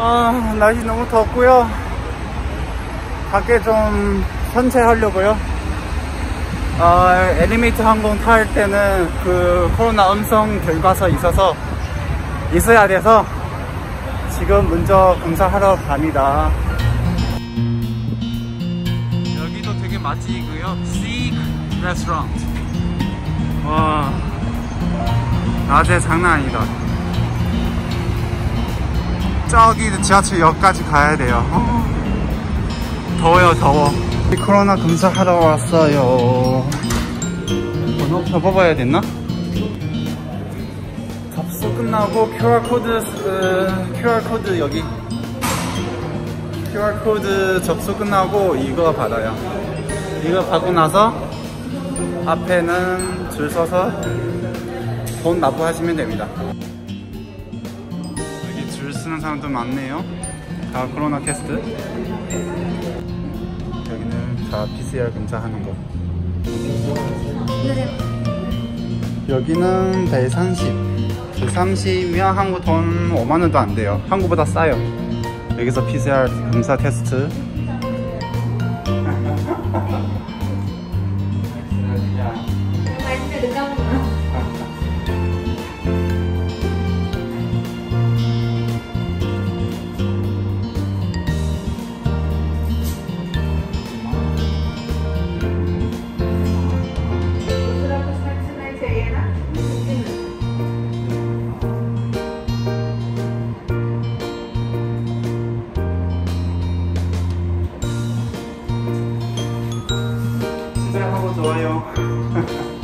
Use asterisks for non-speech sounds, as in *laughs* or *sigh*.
아, 날씨 너무 덥고요. 밖에 좀 산책하려고요. 아, 애니메이트 항공 탈 때는 그 코로나 음성 결과서 있어서 있어야 돼서 지금 먼저 검사하러 갑니다. 여기도 되게 맛집이고요. Seek Restaurant. 와, 낮에 장난 아니다. 저기 지하철역까지 가야 돼요. 어. 더워요, 더워. 코로나 검사하러 왔어요. 번호 접어봐야 됐나? 접수 끝나고 QR코드, 으, QR코드 여기. QR코드 접수 끝나고 이거 받아요. 이거 받고 나서 앞에는 줄 서서 돈 납부하시면 됩니다. 쓰는 사람도 많네요. 다 코로나 테스트. 여기는 다 PCR 검사하는 거. 여기는 130 130이면 한국 돈 5만원도 안 돼요. 한국보다 싸요. 여기서 PCR 검사 테스트. *laughs* you. *laughs*